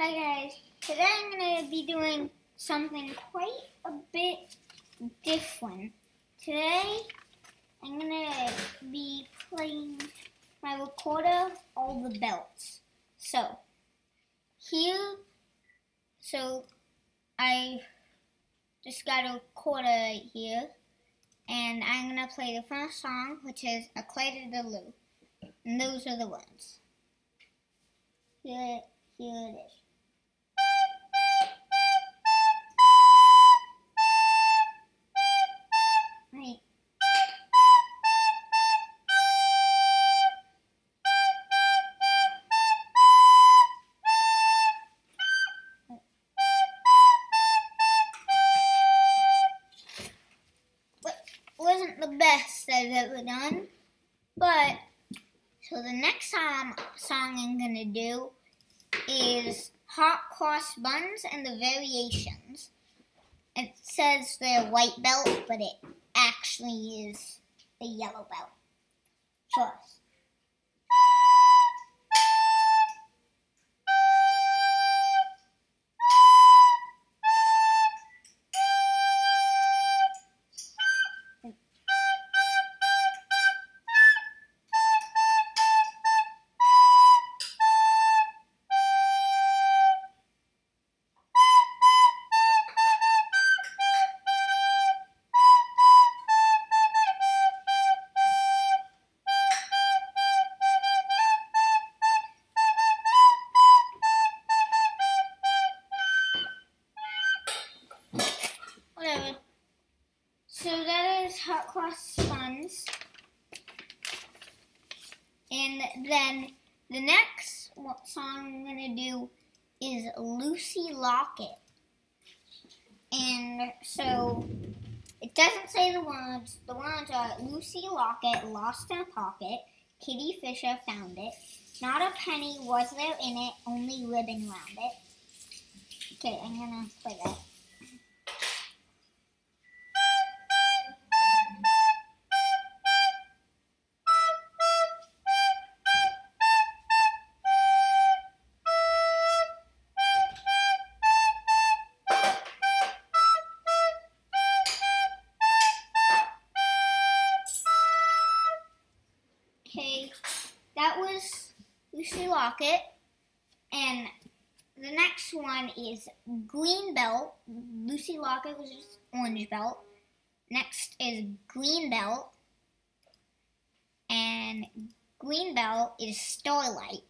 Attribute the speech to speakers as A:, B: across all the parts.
A: Hi guys, today I'm going to be doing something quite a bit different. Today I'm going to be playing my recorder all the belts. So here, so I just got a recorder right here and I'm going to play the first song which is Au Clair de la Lune. And those are the ones. Here, here it is. Wasn't the best I've ever done, but so the next song, song I'm gonna do is Hot Cross Buns and the Variations. It says they're white belt, but it actually is a yellow belt. First. Cross. And then the next song I'm gonna do is Lucy Locket. And so it doesn't say the words. The words are Lucy Locket lost in a pocket. Kitty Fisher found it. Not a penny was there in it, only ribbon round it. Okay, I'm gonna play that. That was Lucy Locket. And the next one is Green Belt. Lucy Locket was just Orange Belt. Next is Green Belt. And Green Belt is Starlight.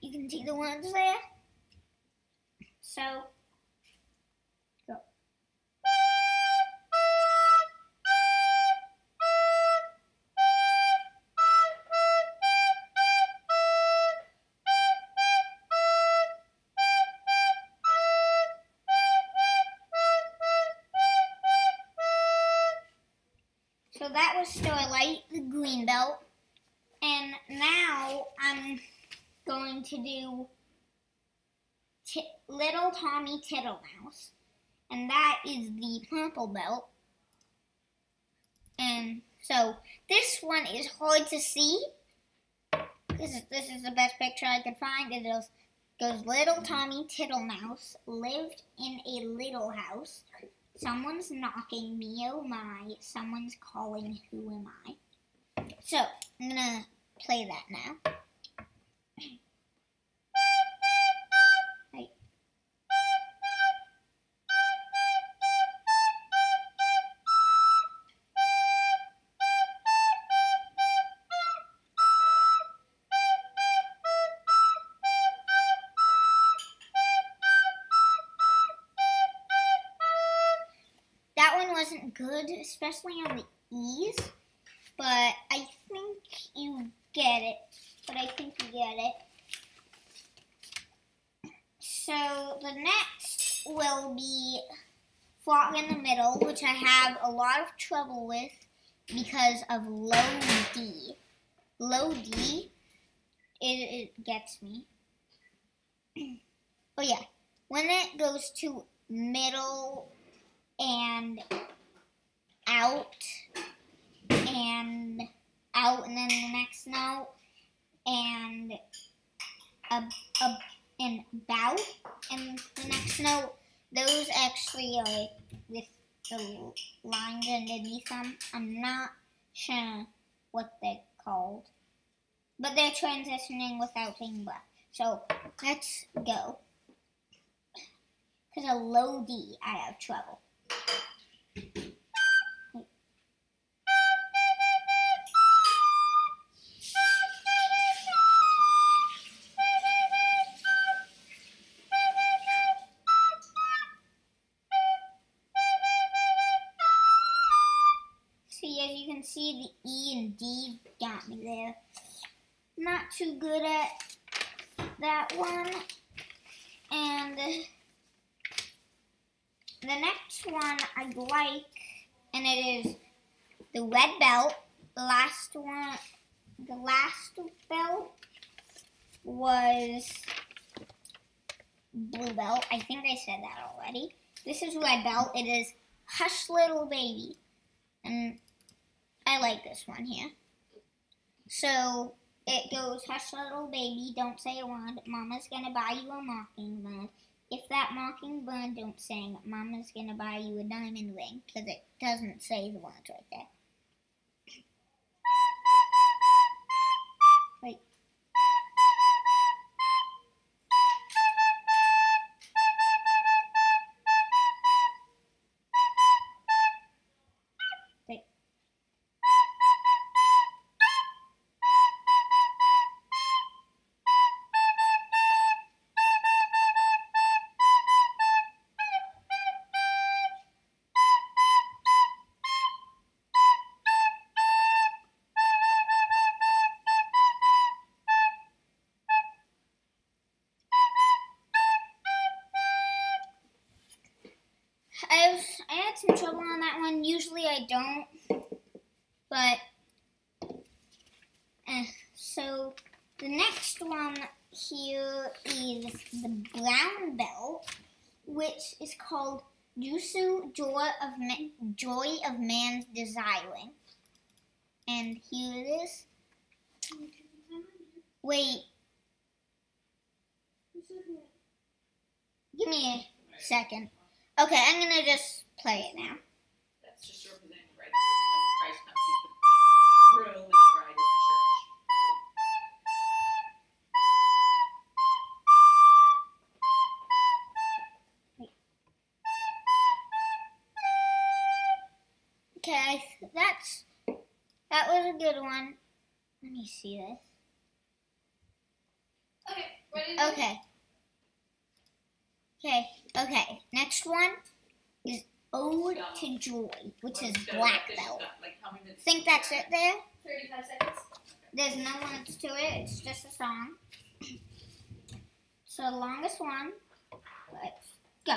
A: You can see the ones there. So, So that was Starlight, the green belt. And now I'm going to do Little Tommy Tittlemouse. And that is the purple belt. And so this one is hard to see. This is, this is the best picture I could find. It goes Little Tommy Tittlemouse lived in a little house. Someone's knocking, me oh my. Someone's calling, who am I? So, I'm gonna play that now. Wasn't good, especially on the E's, but I think you get it. But I think you get it. So the next will be Flock in the Middle, which I have a lot of trouble with because of low D. Low D, it, it gets me. oh yeah, when it goes to middle and out and out and then the next note and a, a and bow. And the next note, those actually are with the lines underneath them. I'm not sure what they're called. But they're transitioning without being black. So let's go. Because a low D, I have trouble. You can see, the E and D got me there. Not too good at that one. And the next one I like, and it is the red belt. The last one, the last belt was blue belt. I think I said that already. This is red belt. It is Hush Little Baby. And I like this one here. So it goes, Hush Little Baby, don't say a word. Mama's gonna buy you a mockingbird. If that mockingbird don't sing, Mama's gonna buy you a diamond ring. Because it doesn't say the words right there. I I had some trouble on that one. Usually I don't, but eh. so the next one here is the brown belt, which is called Jesu Joy of Ma- Joy of Man's Desiring, and here it is. Wait, give me a second. Okay, I'm gonna just play it now.
B: That's just representing the bride when Christ comes, he's the groom and the bride is the church.
A: Okay, that's that was a good one. Let me see this.
C: Okay, ready?
A: Okay. Okay, okay. Next one is Ode to Joy, which is black belt.
B: Like how many minutes?
A: Think that's it there?
C: 35 seconds.
A: There's no words to it, it's just a song. So the longest one. Let's go.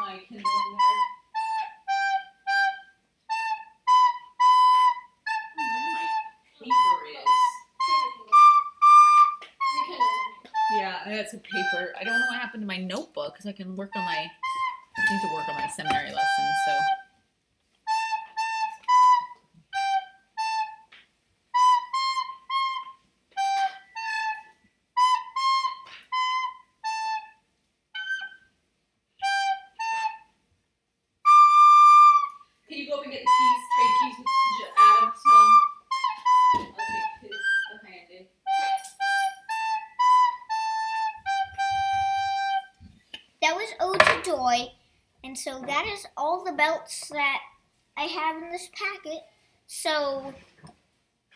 B: My Kindle I got some paper. I don't know what happened to my notebook because I can work on my. I need to work on my seminary lesson. So. Can you go up and get the keys,
A: was to Joy. And so that is all the belts that I have in this packet. So,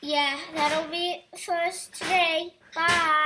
A: yeah, that'll be it for us today. Bye.